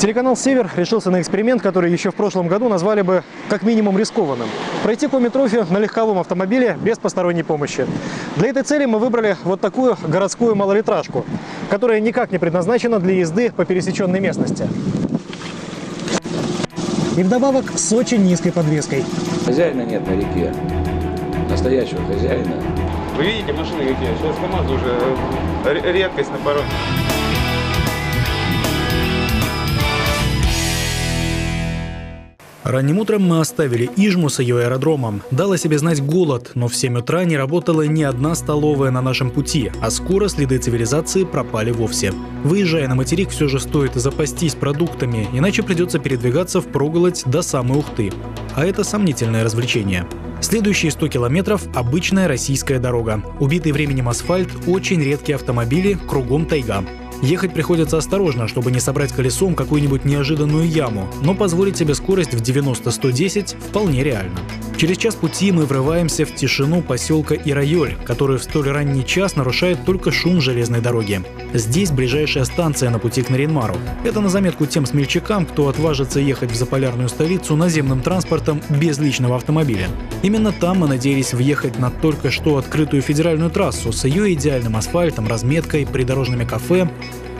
Телеканал «Север» решился на эксперимент, который еще в прошлом году назвали бы как минимум рискованным. Пройти Коми-трофи на легковом автомобиле без посторонней помощи. Для этой цели мы выбрали вот такую городскую малолитражку, которая никак не предназначена для езды по пересеченной местности. И вдобавок с очень низкой подвеской. Хозяина нет на реке. Настоящего хозяина. Вы видите машины какие? Сейчас КАМАЗ уже р- редкость на порог. Ранним утром мы оставили Ижму с ее аэродромом. Дал о себе знать голод, но в 7 утра не работала ни одна столовая на нашем пути, а скоро следы цивилизации пропали вовсе. Выезжая на материк, все же стоит запастись продуктами, иначе придется передвигаться в проголодь до самой Ухты. А это сомнительное развлечение. Следующие 100 километров – обычная российская дорога. Убитый временем асфальт, очень редкие автомобили, кругом тайга. Ехать приходится осторожно, чтобы не собрать колесом какую-нибудь неожиданную яму, но позволить себе скорость в 90-110 вполне реально. Через час пути мы врываемся в тишину поселка Ирайоль, который в столь ранний час нарушает только шум железной дороги. Здесь ближайшая станция на пути к Наринмару. Это на заметку тем смельчакам, кто отважится ехать в заполярную столицу наземным транспортом без личного автомобиля. Именно там мы надеялись въехать на только что открытую федеральную трассу с ее идеальным асфальтом, разметкой, придорожными кафе.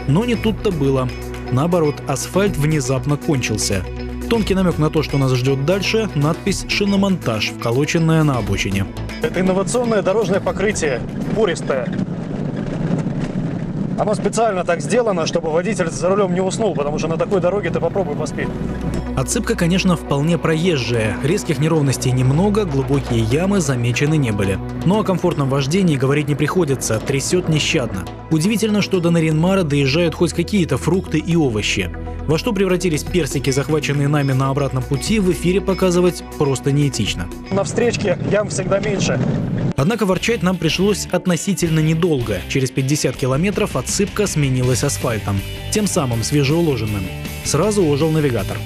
Но не тут-то было. Наоборот, асфальт внезапно кончился. Тонкий намек на то, что нас ждет дальше, надпись «Шиномонтаж», вколоченная на обочине. Это инновационное дорожное покрытие, пористое. Оно специально так сделано, чтобы водитель за рулем не уснул, потому что на такой дороге ты попробуй поспи. Отсыпка, конечно, вполне проезжая. Резких неровностей немного, глубокие ямы замечены не были. Но о комфортном вождении говорить не приходится, трясет нещадно. Удивительно, что до Наринмара доезжают хоть какие-то фрукты и овощи. Во что превратились персики, захваченные нами на обратном пути, в эфире показывать просто неэтично. На встречке ям всегда меньше. Однако ворчать нам пришлось относительно недолго. Через 50 километров отсыпка сменилась асфальтом, тем самым свежеуложенным. Сразу ожил навигатор.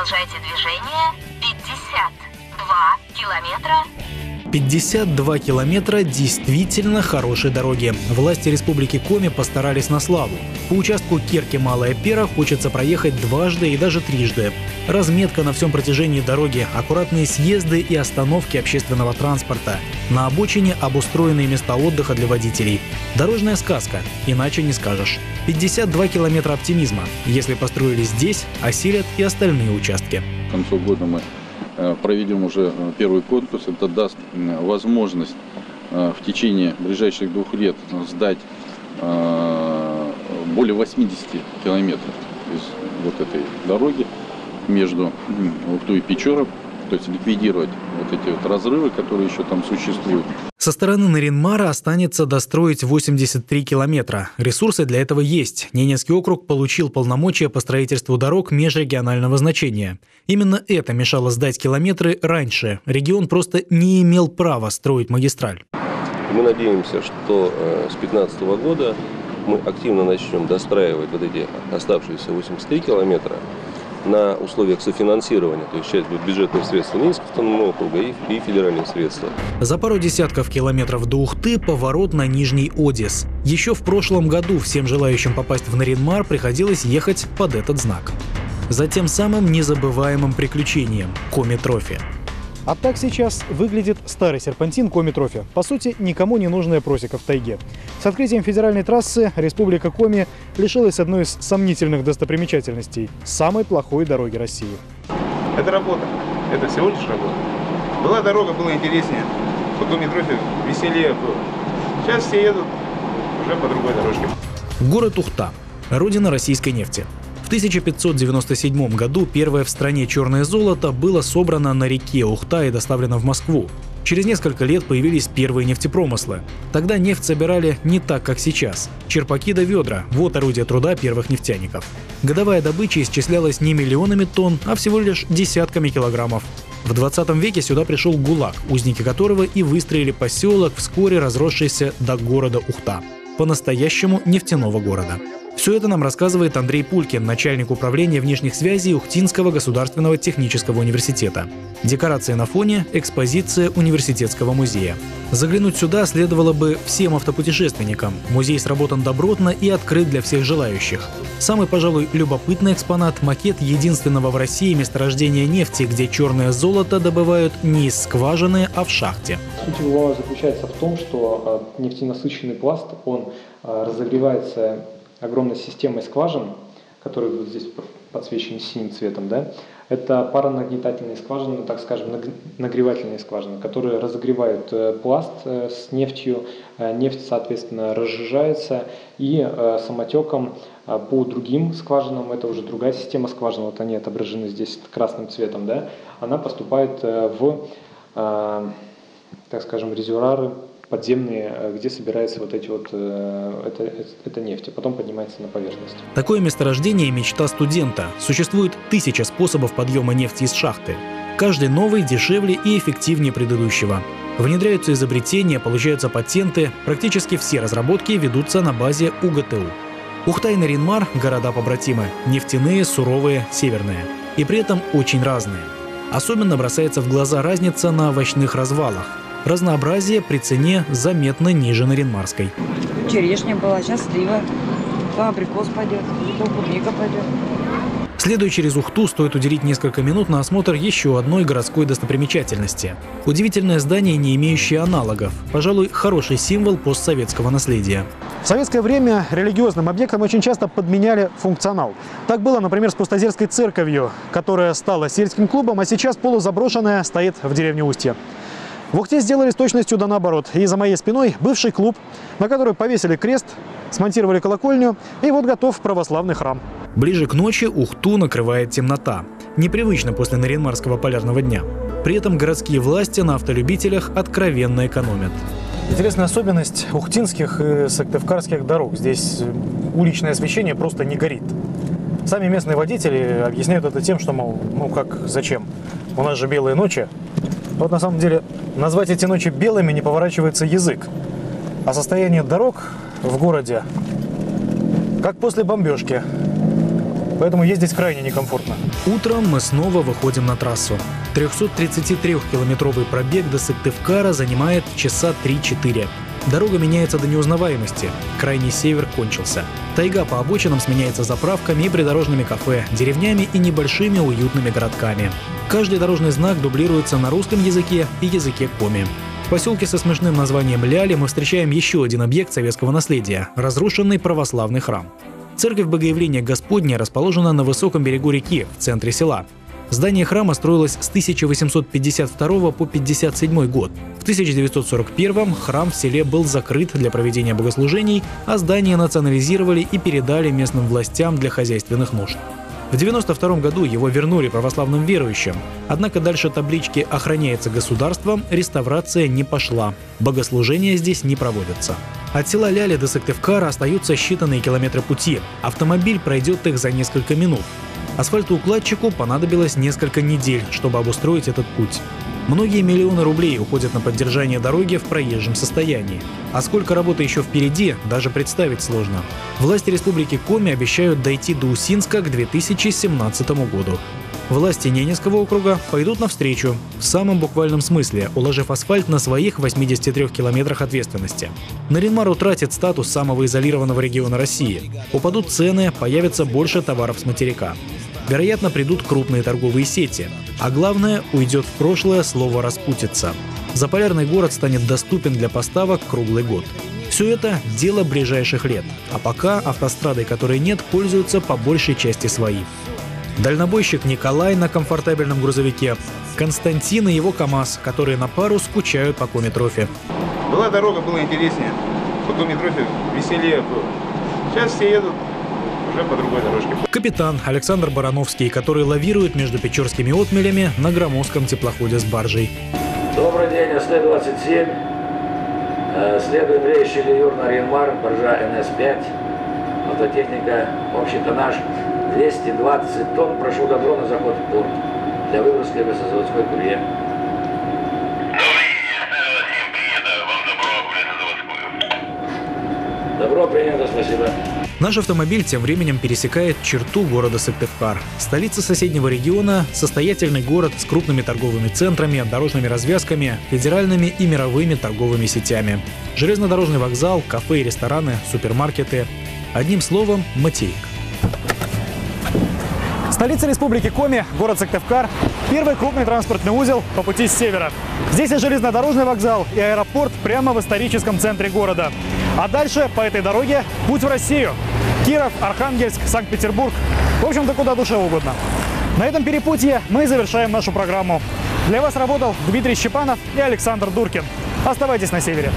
Продолжайте движение. 52 километра. 52 километра действительно хорошей дороги. Власти Республики Коми постарались на славу. По участку Керки-Малая Пера хочется проехать дважды и даже трижды. Разметка на всем протяжении дороги, аккуратные съезды и остановки общественного транспорта. На обочине обустроенные места отдыха для водителей. Дорожная сказка, иначе не скажешь. 52 километра оптимизма. Если построили здесь, осилят и остальные участки. К концу года мы проведем уже э, первый конкурс. Это даст возможность э, в течение ближайших двух лет сдать э, более 80 километров из вот этой дороги между Ухтой и Печором. То есть ликвидировать вот эти вот разрывы, которые еще там существуют. Со стороны Наринмара останется достроить 83 километра. Ресурсы для этого есть. Ненецкий округ получил полномочия по строительству дорог межрегионального значения. Именно это мешало сдать километры раньше. Регион просто не имел права строить магистраль. Мы надеемся, что э, с 2015 года мы активно начнем достраивать вот эти оставшиеся 83 километра на условиях софинансирования, то есть часть бюджетных средств Ненецкого автономного округа и, и федеральных средств. За пару десятков километров до Ухты поворот на Нижний Одис. Еще в прошлом году всем желающим попасть в Наринмар приходилось ехать под этот знак. За тем самым незабываемым приключением – Коми-трофи. А так сейчас выглядит старый серпантин Коми-трофи. По сути, никому не нужная просека в тайге. С открытием федеральной трассы Республика Коми лишилась одной из сомнительных достопримечательностей – самой плохой дороги России. Это работа. Это всего лишь работа. Была дорога, было интереснее. По Коми-трофи веселее было. Сейчас все едут уже по другой дорожке. Город Ухта – родина российской нефти. В 1597 году первое в стране черное золото было собрано на реке Ухта и доставлено в Москву. Через несколько лет появились первые нефтепромыслы. Тогда нефть собирали не так, как сейчас. Черпаки до ведра – вот орудие труда первых нефтяников. Годовая добыча исчислялась не миллионами тонн, а всего лишь десятками килограммов. В 20 веке сюда пришел ГУЛАГ, узники которого и выстроили поселок, вскоре разросшийся до города Ухта. По-настоящему нефтяного города. Все это нам рассказывает Андрей Пулькин, начальник управления внешних связей Ухтинского государственного технического университета. Декорации на фоне – экспозиция университетского музея. Заглянуть сюда следовало бы всем автопутешественникам. Музей сработан добротно и открыт для всех желающих. Самый, пожалуй, любопытный экспонат – макет единственного в России месторождения нефти, где черное золото добывают не из скважины, а в шахте. Суть его заключается в том, что э, нефтенасыщенный пласт, он э, разогревается огромной системой скважин, которые вот здесь подсвечены синим цветом, да, это паронагнетательные скважины, так скажем, нагревательные скважины, которые разогревают э, пласт э, с нефтью, э, нефть, соответственно, разжижается и самотеком по другим скважинам, это уже другая система скважин, вот они отображены здесь красным цветом, да, она поступает в, так скажем, резервуары подземные, э, где собирается вот эти вот, э, это, это нефть, а потом поднимается на поверхность. Такое месторождение – мечта студента. Существует тысяча способов подъема нефти из шахты. Каждый новый дешевле и эффективнее предыдущего. Внедряются изобретения, получаются патенты, практически все разработки ведутся на базе УГТУ. Ухта и Наринмар – города-побратимы, нефтяные, суровые, северные. И при этом очень разные. Особенно бросается в глаза разница на овощных развалах. Разнообразие при цене заметно ниже Наринмарской. Черешня была, сейчас слива, то абрикос пойдет, то клубника пойдет. Следуя через Ухту, стоит уделить несколько минут на осмотр еще одной городской достопримечательности. Удивительное здание, не имеющее аналогов. Пожалуй, хороший символ постсоветского наследия. В советское время религиозным объектам очень часто подменяли функционал. Так было, например, с Пустозерской церковью, которая стала сельским клубом, а сейчас полузаброшенная стоит в деревне Устье. В Ухте сделали с точностью да наоборот. И за моей спиной бывший клуб, на который повесили крест, смонтировали колокольню, и вот готов православный храм. Ближе к ночи Ухту накрывает темнота. Непривычно после Наринмарского полярного дня. При этом городские власти на автолюбителях откровенно экономят. Интересная особенность ухтинских и сыктывкарских дорог. Здесь уличное освещение просто не горит. Сами местные водители объясняют это тем, что, мол, ну как, зачем? У нас же белые ночи, вот на самом деле назвать эти ночи белыми не поворачивается язык. А состояние дорог в городе как после бомбежки. Поэтому ездить крайне некомфортно. Утром мы снова выходим на трассу. 333-километровый пробег до Сыктывкара занимает часа 3-4. Дорога меняется до неузнаваемости. Крайний север кончился. Тайга по обочинам сменяется заправками и придорожными кафе, деревнями и небольшими уютными городками. Каждый дорожный знак дублируется на русском языке и языке коми. В поселке со смешным названием Ляли мы встречаем еще один объект советского наследия – разрушенный православный храм. Церковь Богоявления Господня расположена на высоком берегу реки, в центре села. Здание храма строилось с 1852 по 1957 год. В 1941 храм в селе был закрыт для проведения богослужений, а здание национализировали и передали местным властям для хозяйственных нужд. В 92 году его вернули православным верующим, однако дальше таблички «Охраняется государством» реставрация не пошла. Богослужения здесь не проводятся. От села Ляли до Сыктывкара остаются считанные километры пути. Автомобиль пройдет их за несколько минут. Асфальтоукладчику понадобилось несколько недель, чтобы обустроить этот путь. Многие миллионы рублей уходят на поддержание дороги в проезжем состоянии. А сколько работы еще впереди, даже представить сложно. Власти Республики Коми обещают дойти до Усинска к 2017 году. Власти Ненецкого округа пойдут навстречу, в самом буквальном смысле, уложив асфальт на своих 83 километрах ответственности. Наринмар утратит статус самого изолированного региона России. Упадут цены, появится больше товаров с материка. Вероятно, придут крупные торговые сети. А главное, уйдет в прошлое слово «распутиться». Заполярный город станет доступен для поставок круглый год. Все это – дело ближайших лет. А пока автострадой, которой нет, пользуются по большей части свои. Дальнобойщик Николай на комфортабельном грузовике, Константин и его КАМАЗ, которые на пару скучают по Коми-трофи. Была дорога, было интереснее, по Коми-трофи веселее было. Сейчас все едут уже по другой дорожке. Капитан Александр Барановский, который лавирует между Печорскими отмелями на громоздком теплоходе с баржей. Добрый день, СТ-27. Э, следует рейс Челиюр на Ренмар, баржа НС-5. Автотехника, общий тоннаж 220 тонн. Прошу добро на заход в порт для выгрузки лесозаводской курье. Добро принято, спасибо. Наш автомобиль тем временем пересекает черту города Сыктывкар. Столица соседнего региона – состоятельный город с крупными торговыми центрами, дорожными развязками, федеральными и мировыми торговыми сетями. Железнодорожный вокзал, кафе и рестораны, супермаркеты. Одним словом, материк. Столица республики Коми, город Сыктывкар, первый крупный транспортный узел по пути с севера. Здесь и железнодорожный вокзал, и аэропорт прямо в историческом центре города. А дальше по этой дороге путь в Россию. Киров, Архангельск, Санкт-Петербург. В общем-то, куда душе угодно. На этом перепутье мы завершаем нашу программу. Для вас работал Дмитрий Щепанов и Александр Дуркин. Оставайтесь на севере.